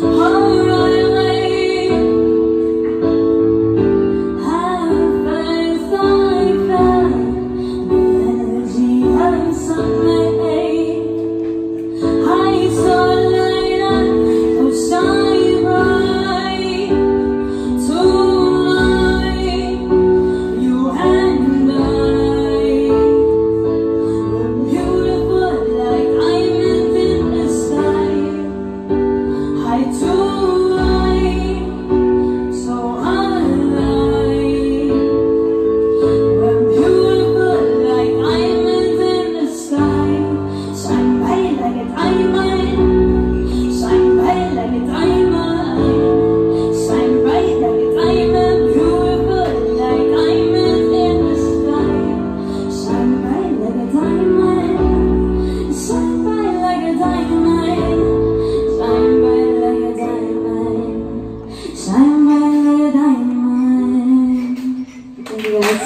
朋友。to